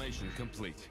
Transformation complete.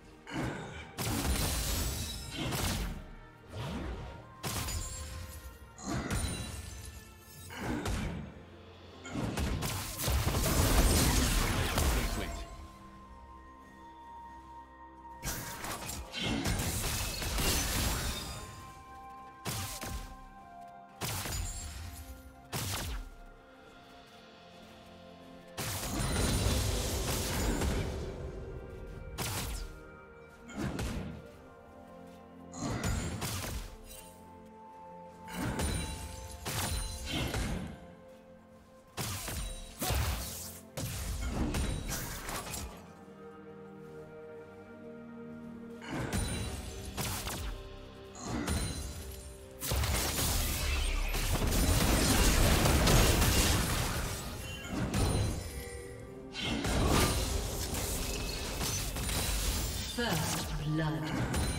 First blood.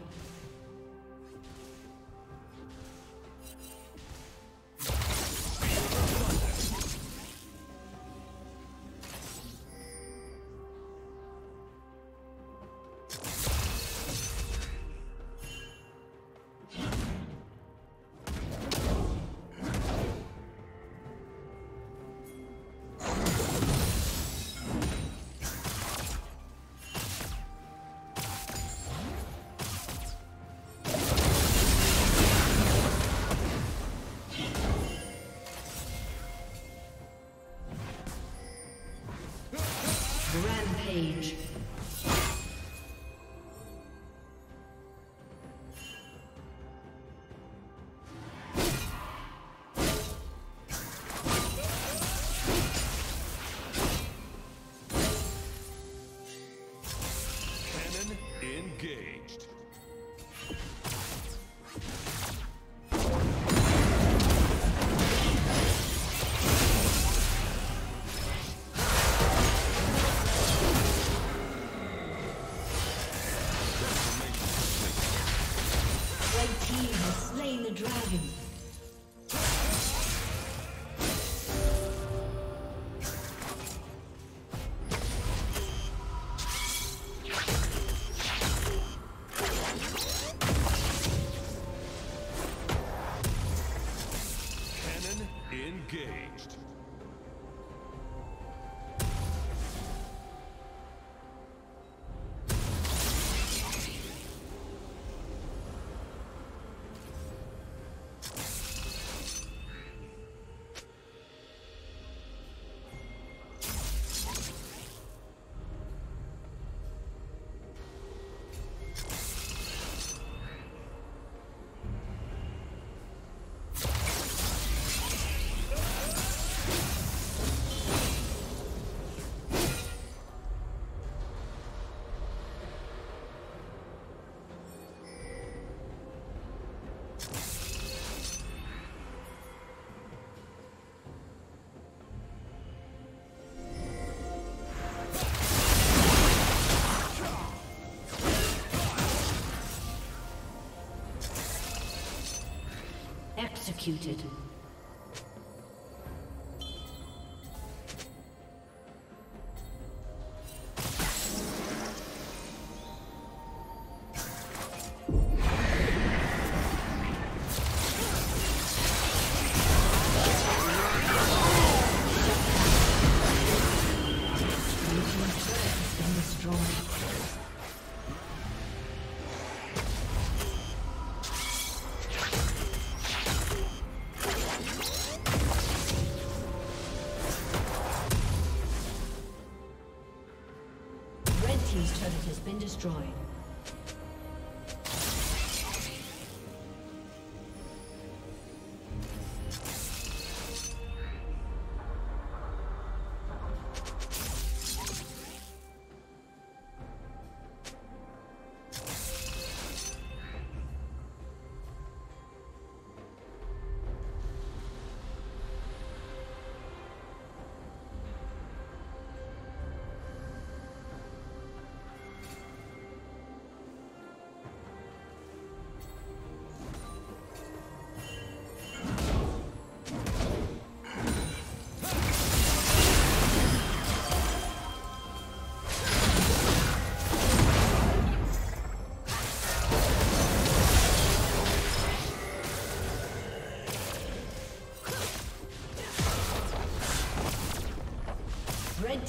Executed. Destroyed.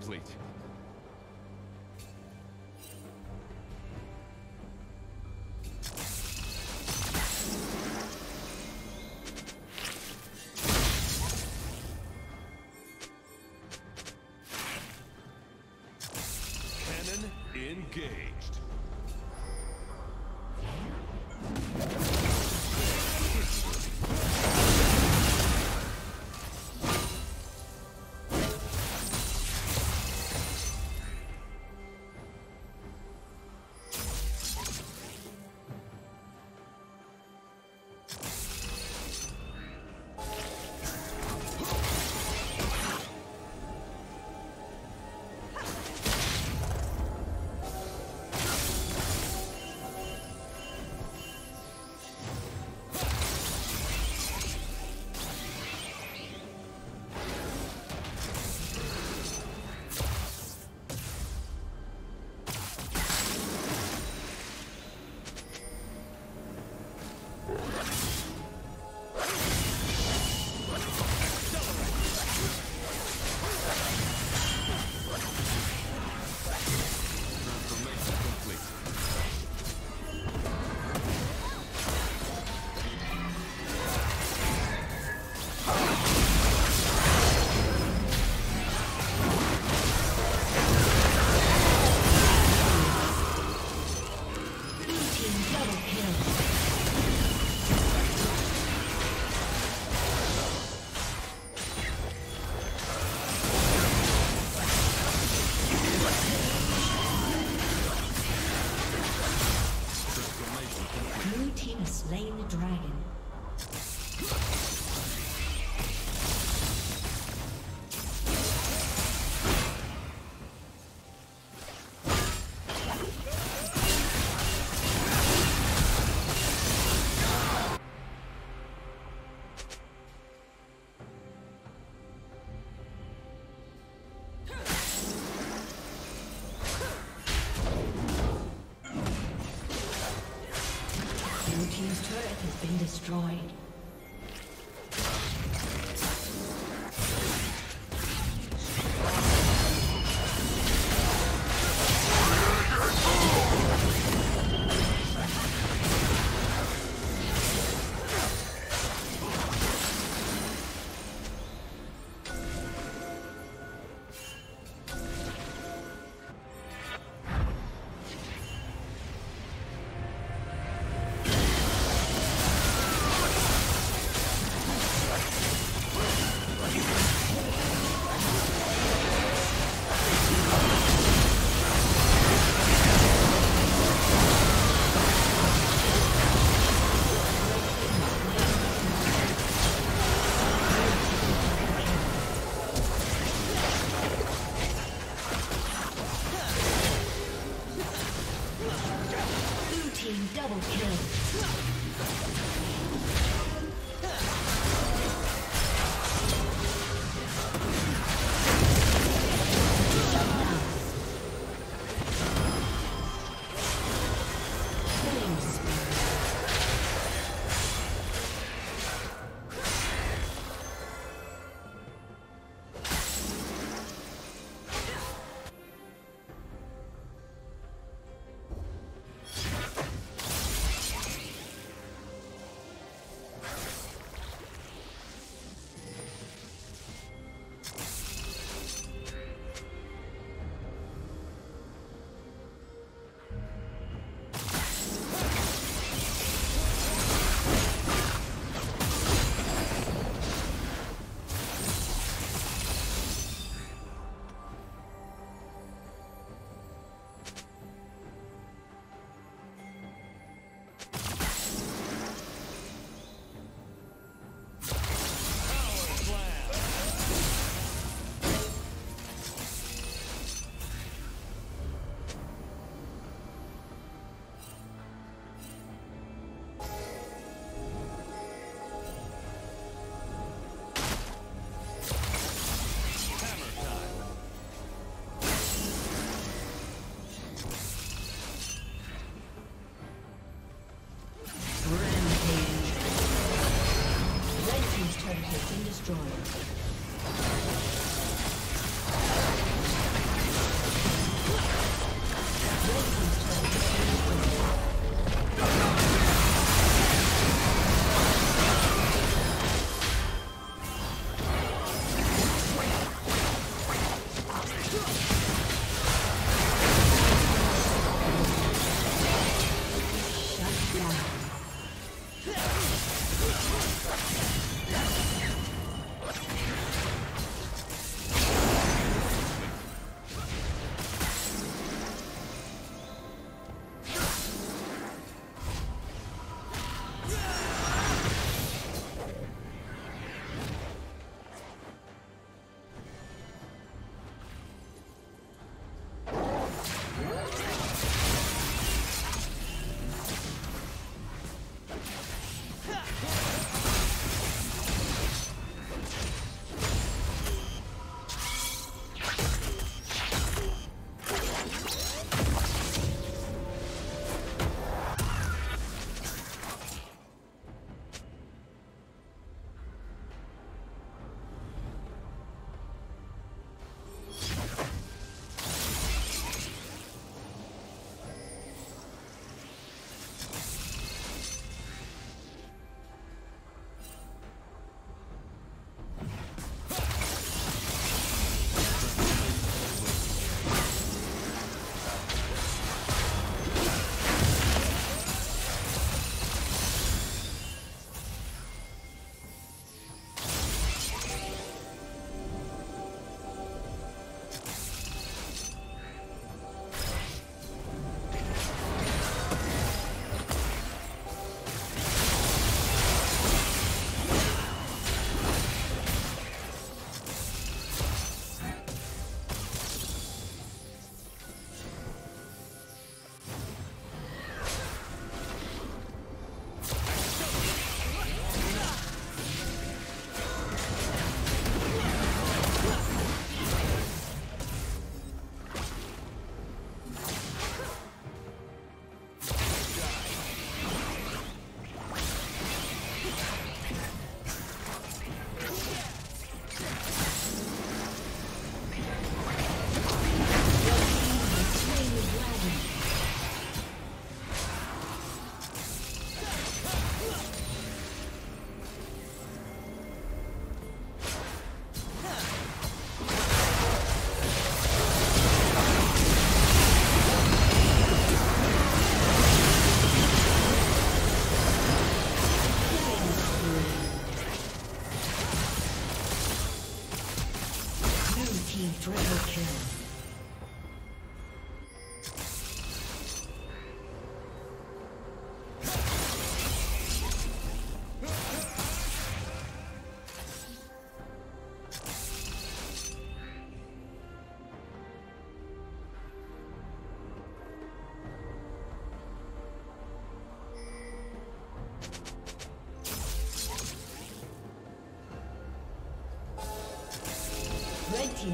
Engaged.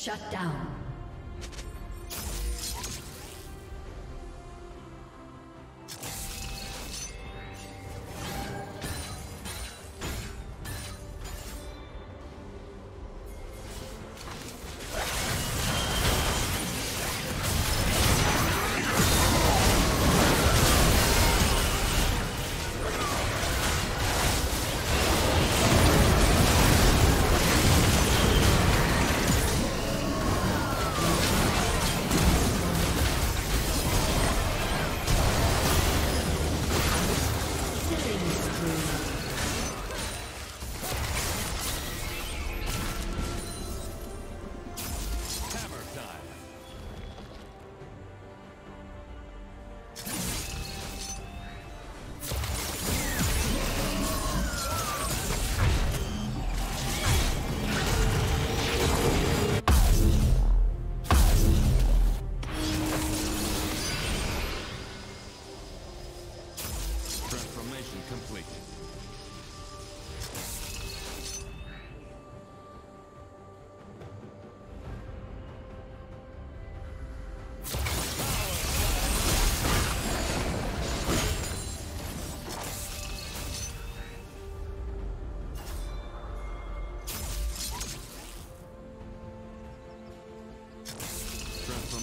Shut down.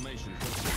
Transformation